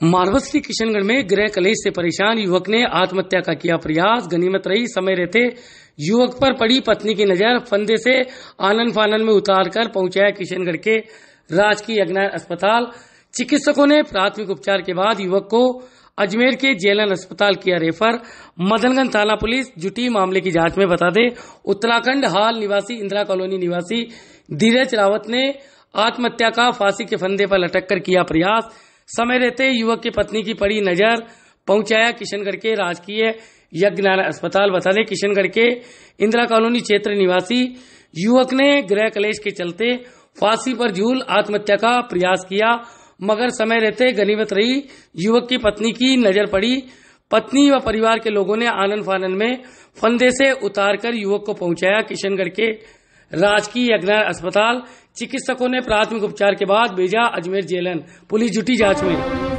मारवस्ती किशनगढ़ में गृह कलेश से परेशान युवक ने आत्महत्या का किया प्रयास। गनीमत रही, समय रहते युवक पर पड़ी पत्नी की नज़र, फंदे से आनंद फानन में उतार कर पहुँचाया किशनगढ़ के राजकीय अग्नायन अस्पताल। चिकित्सकों ने प्राथमिक उपचार के बाद युवक को अजमेर के जेलन अस्पताल किया रेफर। मदनगंज थाना पुलिस जुटी मामले की जाँच में बता दे, उत्तराखंड हाल निवासी इंदिरा कॉलोनी निवासी धीरज रावत ने आत्महत्या का फांसी के फंदे पर लटक कर किया प्रयास। समय रहते युवक की पत्नी की पड़ी नज़र पहुँचाया किशनगढ़ के राजकीय यज्ञ अस्पताल। बता दें, किशनगढ़ के इंदिरा कॉलोनी क्षेत्र निवासी युवक ने गृह कलेश के चलते फांसी पर झूल आत्महत्या का प्रयास किया, मगर समय रहते गनीमत रही। युवक की पत्नी की नज़र पड़ी। पत्नी व परिवार के लोगों ने आनंद फानंद में फंदे से उतारकर युवक को पहुँचाया किशनगढ़ के राजकीय यज्ञ अस्पताल चिकित्सकों ने प्राथमिक उपचार के बाद भेजा अजमेर जेलन। पुलिस जुटी जाँच में।